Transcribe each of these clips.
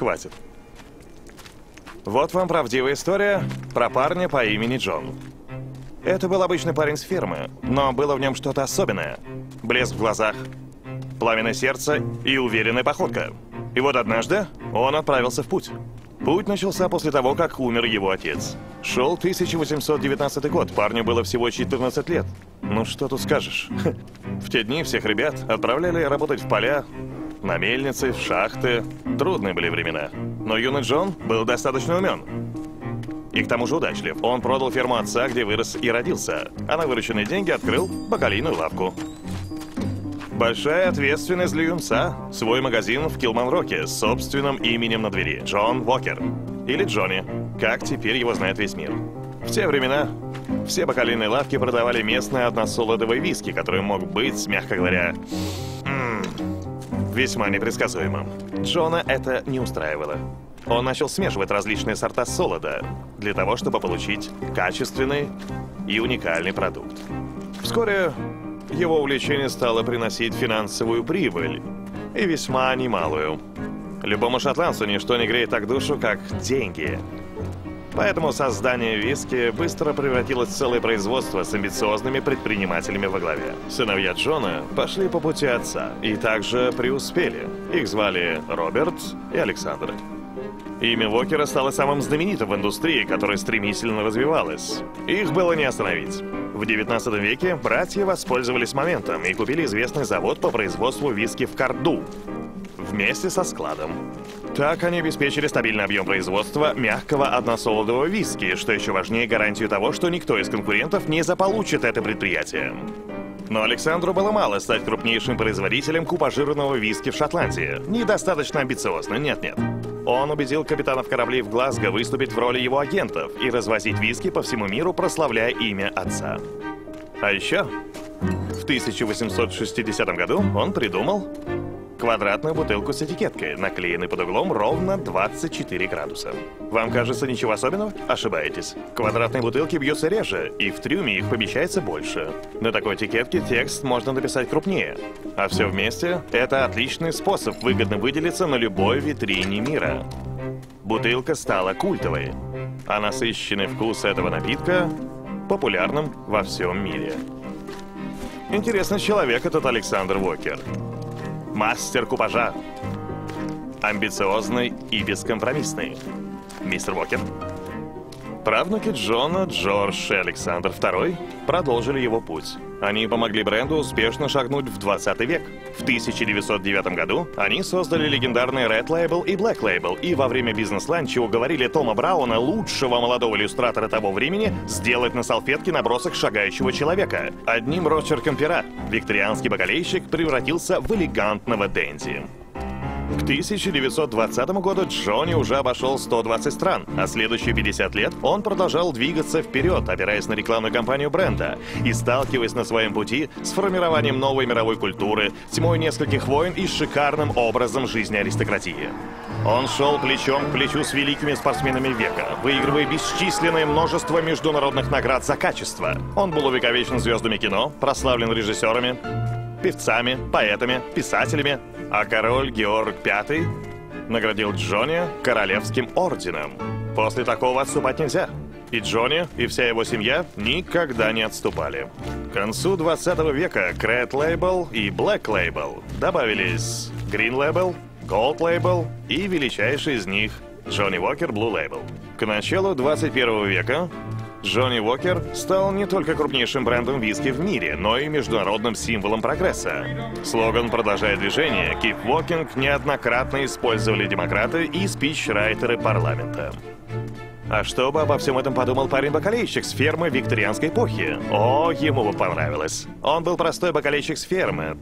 Хватит. Вот вам правдивая история про парня по имени Джон. Это был обычный парень с фермы, но было в нем что-то особенное. Блеск в глазах, пламенное сердце и уверенная походка. И вот однажды он отправился в путь. Путь начался после того, как умер его отец. Шел 1819 год, парню было всего 14 лет. Ну что тут скажешь? В те дни всех ребят отправляли работать в поля, на мельницы, в шахты. Трудные были времена. Но юный Джон был достаточно умен. И к тому же удачлив. Он продал ферму отца, где вырос и родился, а на вырученные деньги открыл бакалейную лавку. Большая ответственность для юнца. Свой магазин в Килман-Роке с собственным именем на двери. Джон Уокер. Или Джонни, как теперь его знает весь мир. В те времена все бакалейные лавки продавали местные односолодовые виски, который мог быть, мягко говоря, весьма непредсказуемым. Джона это не устраивало. Он начал смешивать различные сорта солода для того, чтобы получить качественный и уникальный продукт. Вскоре его увлечение стало приносить финансовую прибыль, и весьма немалую. Любому шотландцу ничто не греет так душу, как деньги. Поэтому создание виски быстро превратилось в целое производство с амбициозными предпринимателями во главе. Сыновья Джона пошли по пути отца и также преуспели. Их звали Роберт и Александр. Имя Вокера стало самым знаменитым в индустрии, которая стремительно развивалась. Их было не остановить. В 19 веке братья воспользовались моментом и купили известный завод по производству виски в Карду вместе со складом. Так они обеспечили стабильный объем производства мягкого односолодового виски, что еще важнее гарантию того, что никто из конкурентов не заполучит это предприятие. Но Александру было мало стать крупнейшим производителем купажированного виски в Шотландии. Недостаточно амбициозно, нет-нет. Он убедил капитанов кораблей в Глазго выступить в роли его агентов и развозить виски по всему миру, прославляя имя отца. А еще в 1860 году он придумал квадратную бутылку с этикеткой, наклеенной под углом ровно 24 градуса. Вам кажется ничего особенного? Ошибаетесь. Квадратные бутылки бьются реже, и в трюме их помещается больше. На такой этикетке текст можно написать крупнее. А все вместе — это отличный способ выгодно выделиться на любой витрине мира. Бутылка стала культовой, а насыщенный вкус этого напитка — популярным во всем мире. Интересный человек этот Александр Уокер мастер купажа. Амбициозный и бескомпромиссный. Мистер Уокер. Правнуки Джона, Джордж и Александр II продолжили его путь. Они помогли бренду успешно шагнуть в 20 век. В 1909 году они создали легендарный Red Label и Black Label, и во время бизнес-ланча уговорили Тома Брауна, лучшего молодого иллюстратора того времени, сделать на салфетке набросок шагающего человека. Одним росчерком пера викторианский бакалейщик превратился в элегантного дэнди. К 1920 году Джонни уже обошел 120 стран, а следующие 50 лет он продолжал двигаться вперед, опираясь на рекламную кампанию бренда и сталкиваясь на своем пути с формированием новой мировой культуры, тьмой нескольких войн и шикарным образом жизни аристократии. Он шел плечом к плечу с великими спортсменами века, выигрывая бесчисленное множество международных наград за качество. Он был увековечен звездами кино, прославлен режиссерами, певцами, поэтами, писателями, а король Георг V наградил Джонни королевским орденом. После такого отступать нельзя. И Джонни, и вся его семья никогда не отступали. К концу 20 века Red Label и Black Label добавились Green Label, Gold Label и величайший из них Джонни Уокер Blue Label. К началу 21 века Джонни Уокер стал не только крупнейшим брендом виски в мире, но и международным символом прогресса. Слоган «Продолжая движение» «Keep Walking» неоднократно использовали демократы и спичрайтеры парламента. А что бы обо всем этом подумал парень-бакалейщик с фермы викторианской эпохи? О, ему бы понравилось. Он был простой бакалейщик с фермы,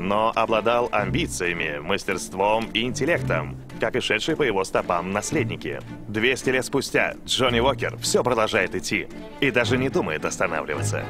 но обладал амбициями, мастерством и интеллектом, как и шедшие по его стопам наследники. 200 лет спустя Джонни Уокер все продолжает идти и даже не думает останавливаться.